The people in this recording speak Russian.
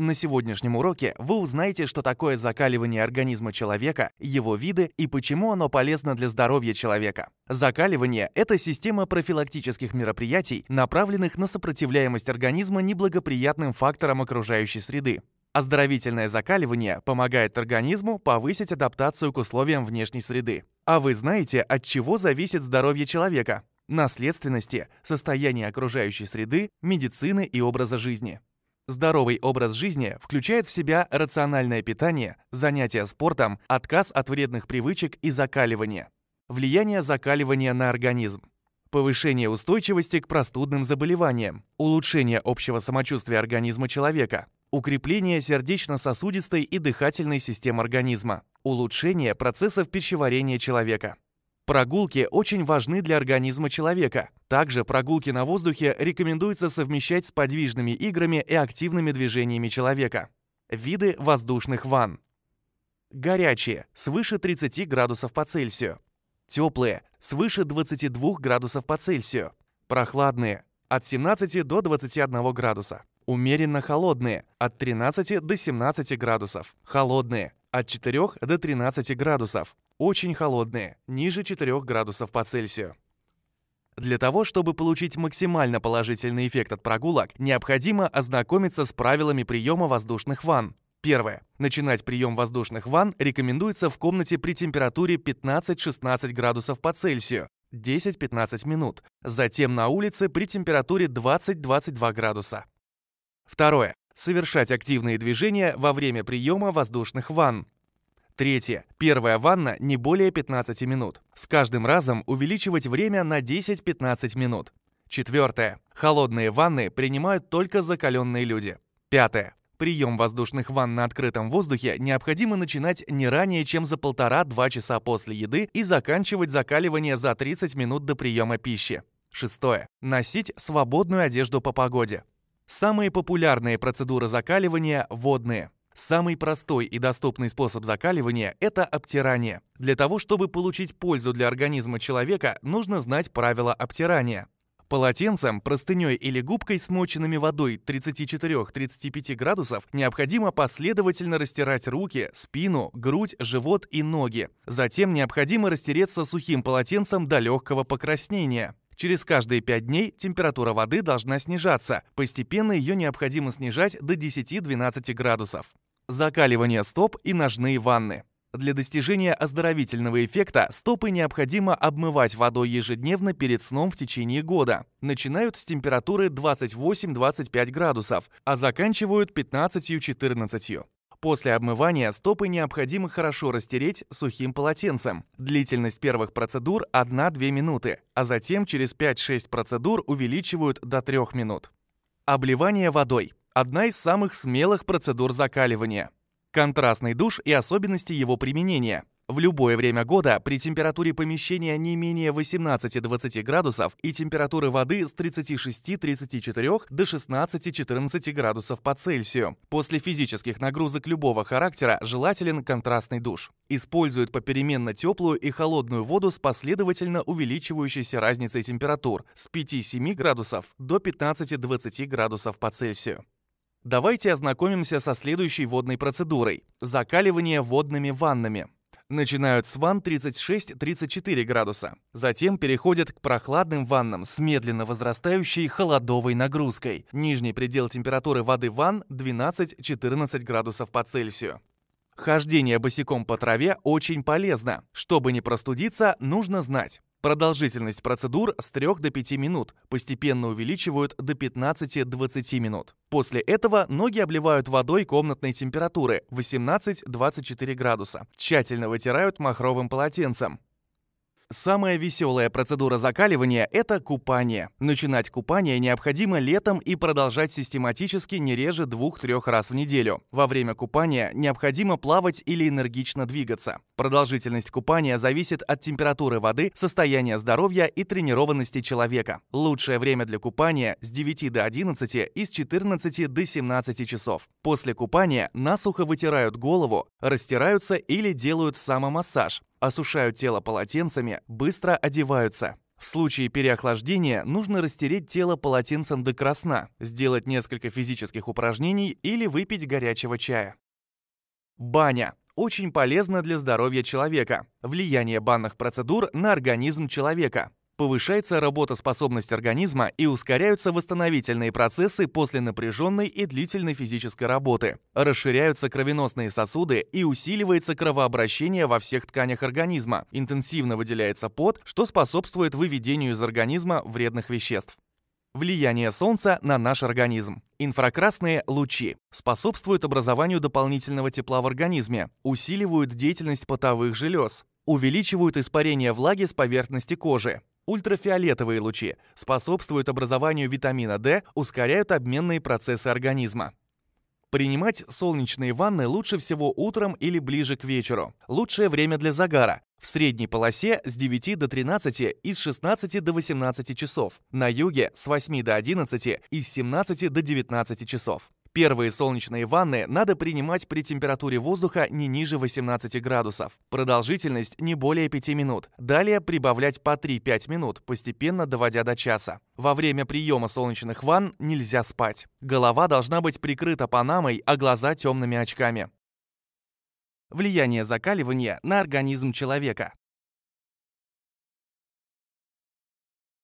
На сегодняшнем уроке вы узнаете, что такое закаливание организма человека, его виды и почему оно полезно для здоровья человека. Закаливание – это система профилактических мероприятий, направленных на сопротивляемость организма неблагоприятным факторам окружающей среды. Оздоровительное закаливание помогает организму повысить адаптацию к условиям внешней среды. А вы знаете, от чего зависит здоровье человека? Наследственности, состояния окружающей среды, медицины и образа жизни. Здоровый образ жизни включает в себя рациональное питание, занятия спортом, отказ от вредных привычек и закаливание. Влияние закаливания на организм. Повышение устойчивости к простудным заболеваниям, улучшение общего самочувствия организма человека, укрепление сердечно-сосудистой и дыхательной систем организма, улучшение процессов пищеварения человека. Прогулки очень важны для организма человека. Также прогулки на воздухе рекомендуется совмещать с подвижными играми и активными движениями человека. Виды воздушных ванн. Горячие, свыше 30 градусов по Цельсию. Теплые, свыше 22 градусов по Цельсию. Прохладные, от 17 до 21 градуса. Умеренно холодные, от 13 до 17 градусов. Холодные, от 4 до 13 градусов очень холодные, ниже 4 градусов по Цельсию. Для того, чтобы получить максимально положительный эффект от прогулок, необходимо ознакомиться с правилами приема воздушных ванн. Первое. Начинать прием воздушных ванн рекомендуется в комнате при температуре 15-16 градусов по Цельсию 10-15 минут, затем на улице при температуре 20-22 градуса. Второе. Совершать активные движения во время приема воздушных ванн. Третье. Первая ванна не более 15 минут. С каждым разом увеличивать время на 10-15 минут. Четвертое. Холодные ванны принимают только закаленные люди. Пятое. Прием воздушных ванн на открытом воздухе необходимо начинать не ранее, чем за полтора-два часа после еды и заканчивать закаливание за 30 минут до приема пищи. Шестое. Носить свободную одежду по погоде. Самые популярные процедуры закаливания – водные. Самый простой и доступный способ закаливания – это обтирание. Для того, чтобы получить пользу для организма человека, нужно знать правила обтирания. Полотенцем, простыней или губкой, смоченными водой 34-35 градусов, необходимо последовательно растирать руки, спину, грудь, живот и ноги. Затем необходимо растереться сухим полотенцем до легкого покраснения. Через каждые 5 дней температура воды должна снижаться. Постепенно ее необходимо снижать до 10-12 градусов. Закаливание стоп и ножные ванны. Для достижения оздоровительного эффекта стопы необходимо обмывать водой ежедневно перед сном в течение года. Начинают с температуры 28-25 градусов, а заканчивают 15-14. После обмывания стопы необходимо хорошо растереть сухим полотенцем. Длительность первых процедур 1-2 минуты, а затем через 5-6 процедур увеличивают до 3 минут. Обливание водой одна из самых смелых процедур закаливания. Контрастный душ и особенности его применения. В любое время года при температуре помещения не менее 18-20 градусов и температуры воды с 36-34 до 16-14 градусов по Цельсию. После физических нагрузок любого характера желателен контрастный душ. Используют попеременно теплую и холодную воду с последовательно увеличивающейся разницей температур с 5-7 градусов до 15-20 градусов по Цельсию. Давайте ознакомимся со следующей водной процедурой – закаливание водными ваннами. Начинают с ванн 36-34 градуса. Затем переходят к прохладным ваннам с медленно возрастающей холодовой нагрузкой. Нижний предел температуры воды ванн 12-14 градусов по Цельсию. Хождение босиком по траве очень полезно. Чтобы не простудиться, нужно знать. Продолжительность процедур с 3 до 5 минут, постепенно увеличивают до 15-20 минут. После этого ноги обливают водой комнатной температуры 18-24 градуса. Тщательно вытирают махровым полотенцем. Самая веселая процедура закаливания – это купание. Начинать купание необходимо летом и продолжать систематически не реже двух-трех раз в неделю. Во время купания необходимо плавать или энергично двигаться. Продолжительность купания зависит от температуры воды, состояния здоровья и тренированности человека. Лучшее время для купания с 9 до 11 и с 14 до 17 часов. После купания насухо вытирают голову, растираются или делают самомассаж осушают тело полотенцами, быстро одеваются. В случае переохлаждения нужно растереть тело полотенцем до красна, сделать несколько физических упражнений или выпить горячего чая. Баня. Очень полезна для здоровья человека. Влияние банных процедур на организм человека. Повышается работоспособность организма и ускоряются восстановительные процессы после напряженной и длительной физической работы. Расширяются кровеносные сосуды и усиливается кровообращение во всех тканях организма. Интенсивно выделяется пот, что способствует выведению из организма вредных веществ. Влияние Солнца на наш организм. Инфракрасные лучи способствуют образованию дополнительного тепла в организме, усиливают деятельность потовых желез, увеличивают испарение влаги с поверхности кожи, Ультрафиолетовые лучи способствуют образованию витамина D, ускоряют обменные процессы организма. Принимать солнечные ванны лучше всего утром или ближе к вечеру. Лучшее время для загара в средней полосе с 9 до 13 и с 16 до 18 часов, на юге с 8 до 11 и с 17 до 19 часов. Первые солнечные ванны надо принимать при температуре воздуха не ниже 18 градусов. Продолжительность не более 5 минут. Далее прибавлять по 3-5 минут, постепенно доводя до часа. Во время приема солнечных ванн нельзя спать. Голова должна быть прикрыта панамой, а глаза темными очками. Влияние закаливания на организм человека.